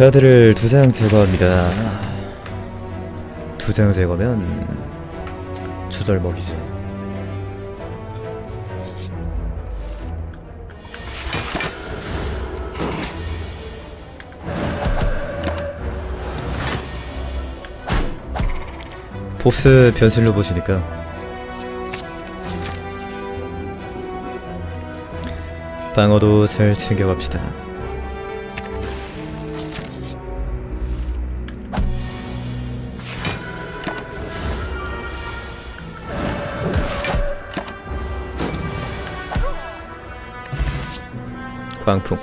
카드를 두 장 제거합니다. 두 장 제거면 주절 먹이지. 보스 변신로 보시니까 방어도 잘 챙겨갑시다. 광풍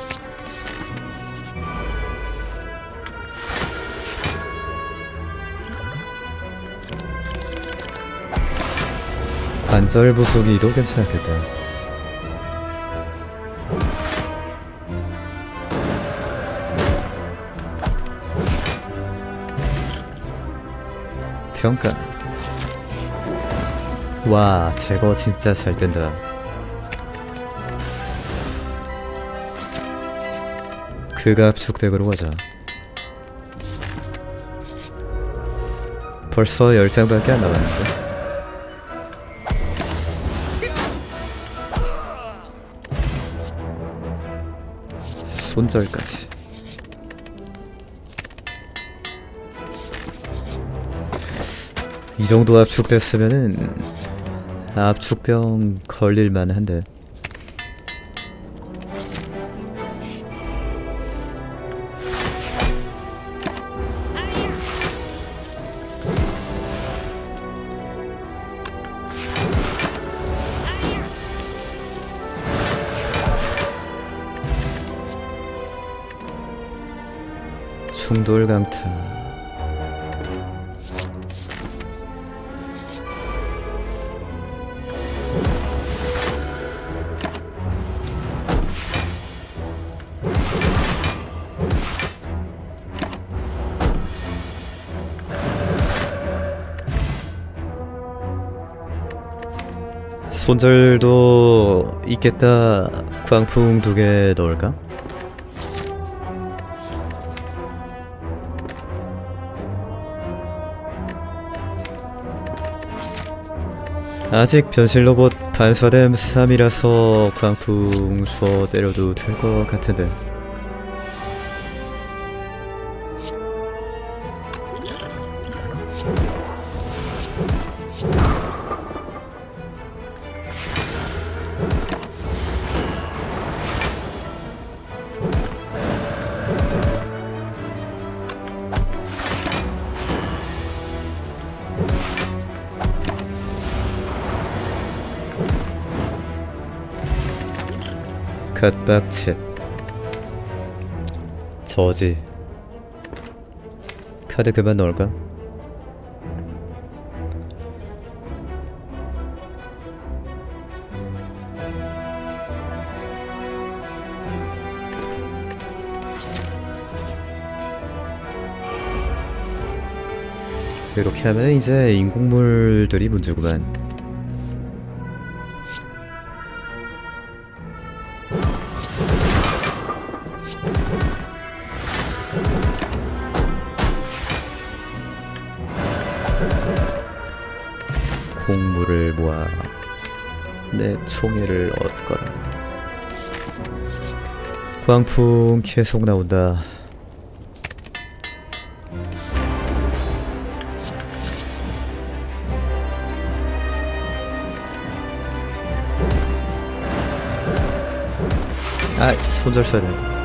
관절 부수기도 괜찮겠다. 평가 와 제거 진짜 잘 된다. 그가 압축덱으로 가자. 벌써 10장밖에 안 남았는데. 손절까지. 이 정도 압축됐으면은 압축병 걸릴만 한데. 충돌 강타. 손절도 있겠다. 광풍 두 개 넣을까? 아직 변신 로봇 반사됨 3이라서 광풍 쏘 때려도 될 것 같은데 갓박칩 저지. 카드 그만 넣을까? 이렇게 하면 이제 인공물들이 문제구만 공물을 모아 내 총애를 얻거라. 광풍 계속 나온다. 아, 손절 써야 된다.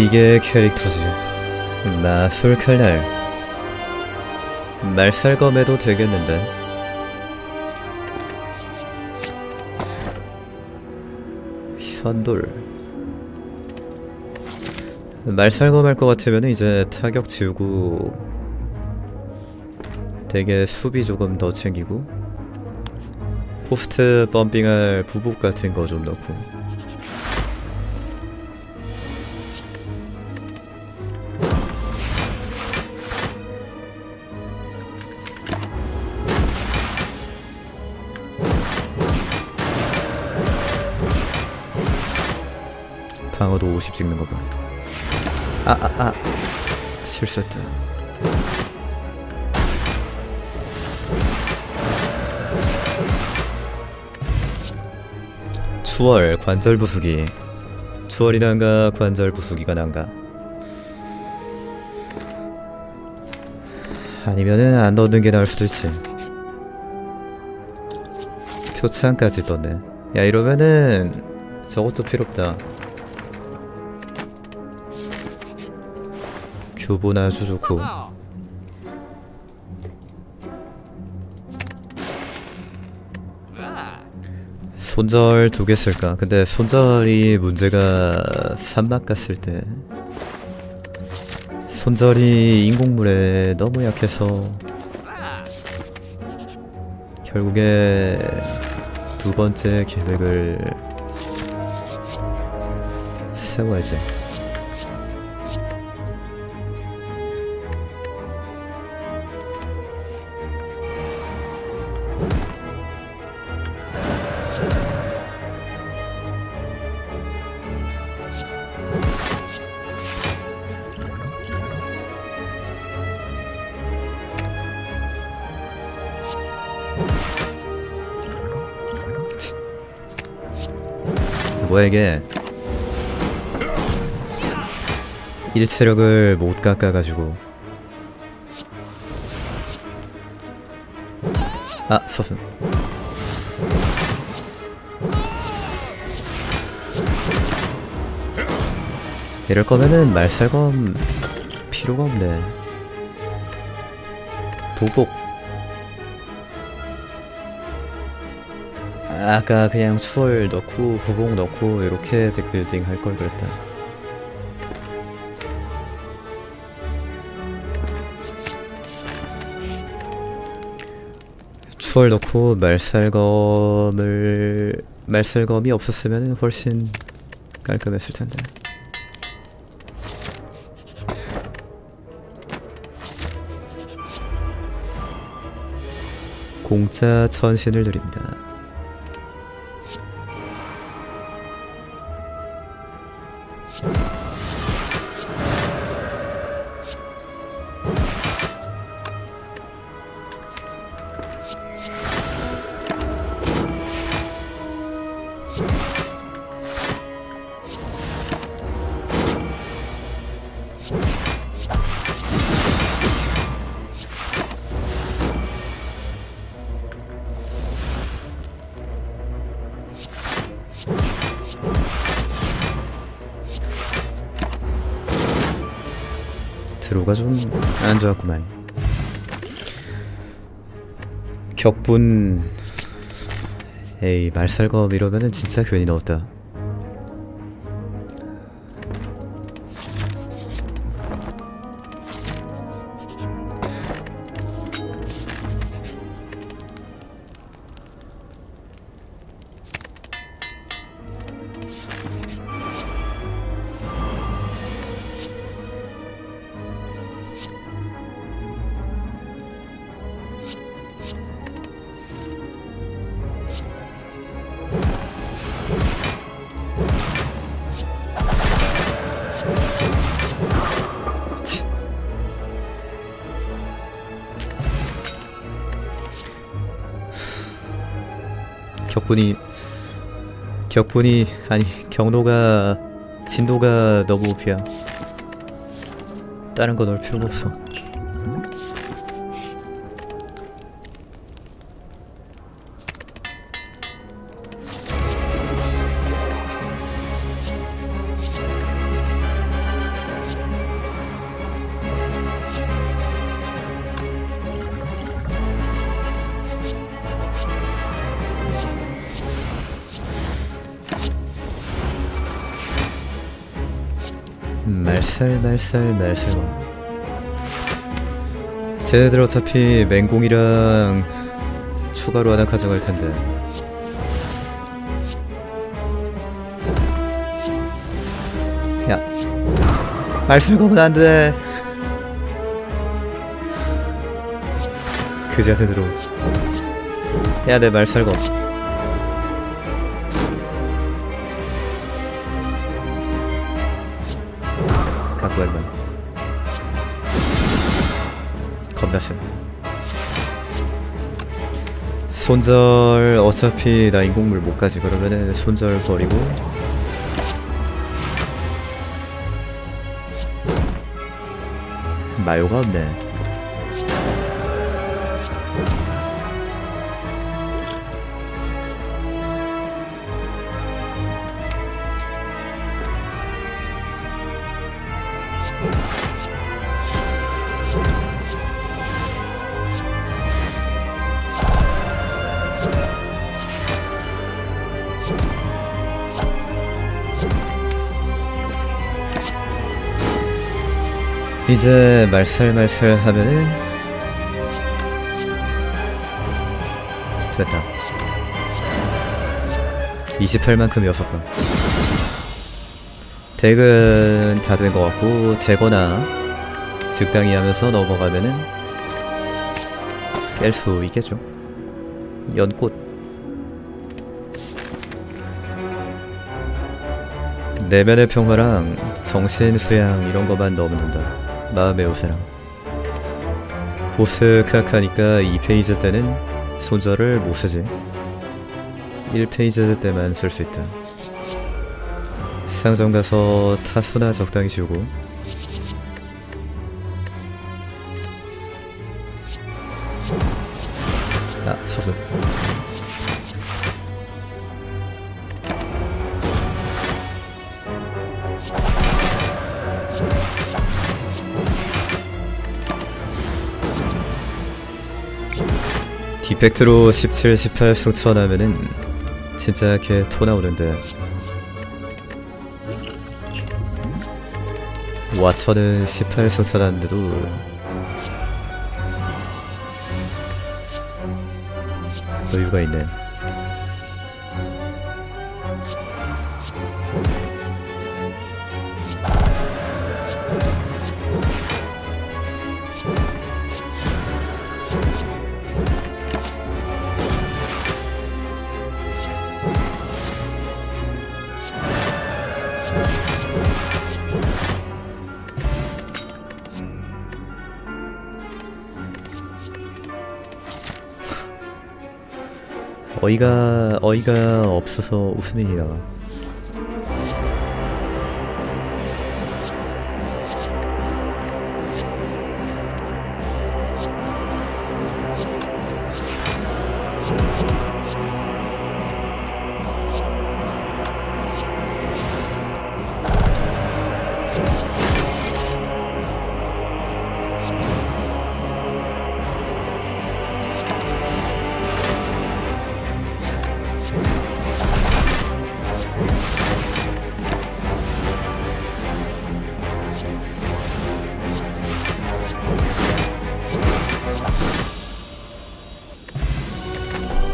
이게 캐릭터지. 마술 칼날. 말살검해도 되겠는데. 현돌. 말살검 할 것 같으면 이제 타격 지우고 되게 수비 조금 더 챙기고 포스트 펌핑할 부복 같은 거 좀 넣고 방어도 50 찍는 거 봐. 아, 아, 아. 실수했다. 추월 관절 부수기. 추월이 난가 관절 부수기가 난가. 아니면은 안 넣는 게 나을 수도 있지. 표창까지 떴네. 야 이러면은 저것도 필요 없다. 아주 좋고 손절 두 개 쓸까? 근데 손절이 문제가 산막 갔을 때 손절이 인공물에 너무 약해서 결국에 두 번째 계획을 세워야지. 뭐야 이게 일체력을 못 깎아가지고. 아 서순 이럴 거면은 말살검 필요가 없네. 보복 아까 그냥 추월 넣고 부복 넣고 이렇게 덱빌딩 할 걸 그랬다. 추월 넣고 말살검을 말살검이 없었으면 훨씬 깔끔했을 텐데. 공짜 천신을 드립니다. 드로가 좀 안 좋았구만. 격분 에이 말살검 이러면은 진짜 괜히 넣었다. 격분이 격분이 아니 경로가 진도가 너무 오피야 다른 거 넣을 필요가 없어 말살검 쟤네들 어차피 맹공이랑 추가로 하나 가져갈 텐데. 야 말살검은 안돼. 그 자세대로. 야내 말살검 갖고 갈만 겁나 세 손절 어차피 나 인공물 못 가지. 그러면은 손절 버리고. 마요가 없네 이제 말살말살 하면은 됐다. 28만큼 6번. 덱은 다 된 것 같고 재거나 즉당이 하면서 넘어가면은 깰수 있겠죠. 연꽃. 내면의 평화랑 정신 수양 이런 것만 넣으면 된다 마음의 우세랑 보스 크악하니까 2페이지 때는 손절을 못쓰지. 1페이지 때만 쓸 수 있다. 상점 가서 타수나 적당히 주고 디펙트로 17, 18 승천하면은 진짜 걔토 나오는데. 와처는 18 승천하는데도 여유가 있네 어이가 어이가 없어서 나와.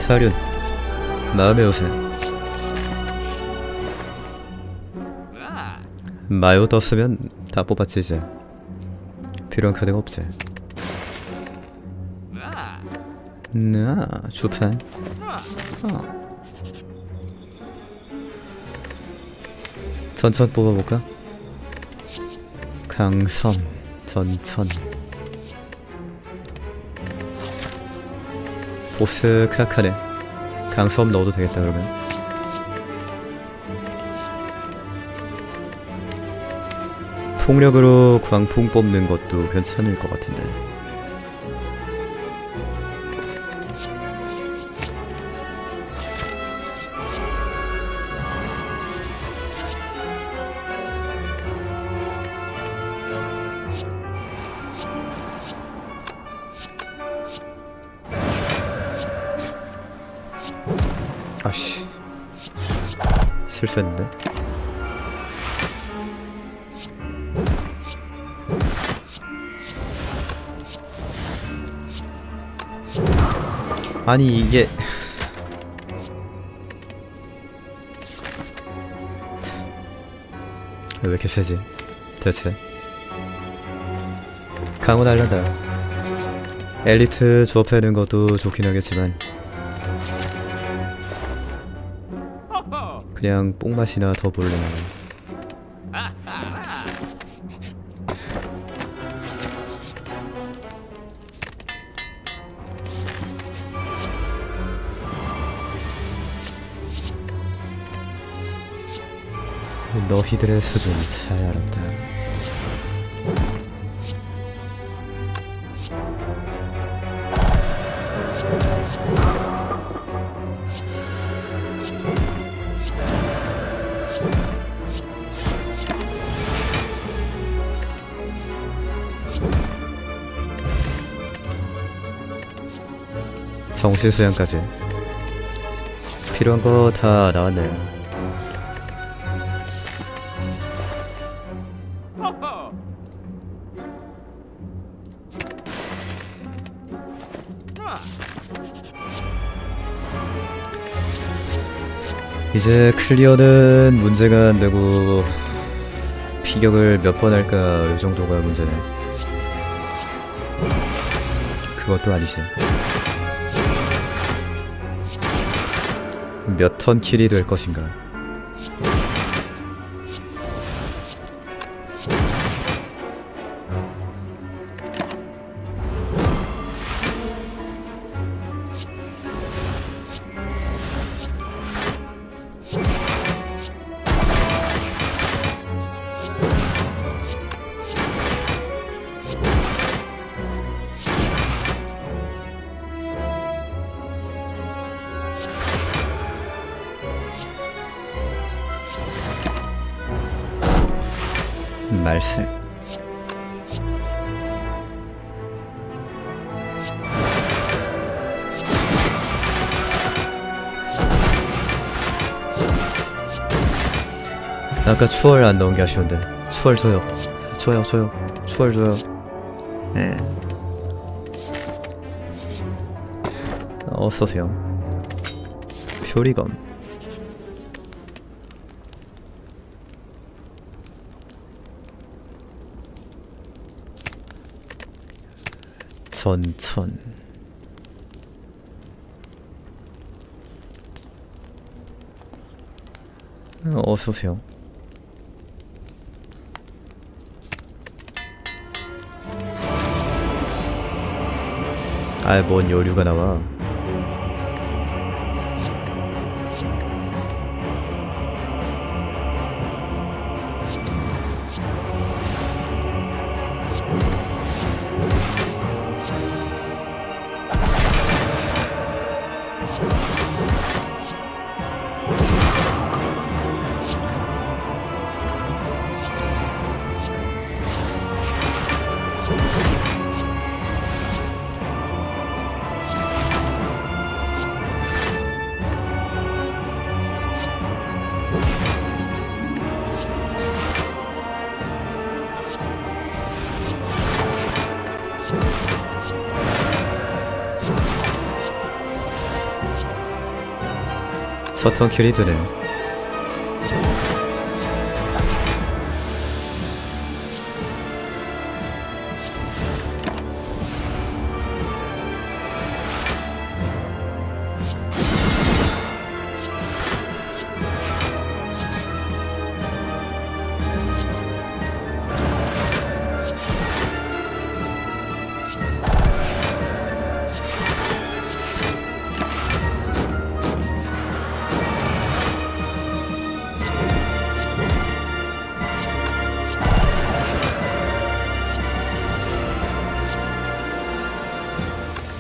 타륜 마음의 요새 마요 떴으면 다 뽑았지. 이제 필요한 카드가 없지. 나 주판. 어. 전천 뽑아볼까? 강섬 전천 보스 크악하네. 강섬 넣어도 되겠다 그러면? 폭력으로 광풍 뽑는 것도 괜찮을 것 같은데 아씨. 실수했는데 아니 이게 왜 이렇게 세지 대체? 강원 알란다. 엘리트 조합해는 것도 좋긴 하겠지만. 그냥 뽕맛이나 더 볼래 너희들의 수준 잘 알았다. 정신수양까지 필요한 거 다 나왔네요. 이제 클리어는 문제가 안 되고 피격을 몇 번 할까 이 정도가 문제네. 그것도 아니지. 몇 턴 킬이 될 것인가. 말세. 아까 추월 안 넣은 게 아쉬운데. 추월 줘요. 줘요 줘요. 추월 줘요. 네. 어서오세요. 표리검 전천. 어서오세요. 아이 뭔 여류가 나와 킬이 되네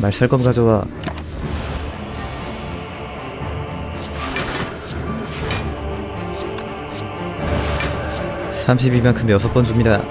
말살검 가져와. 3 2만큼 여섯 번 줍니다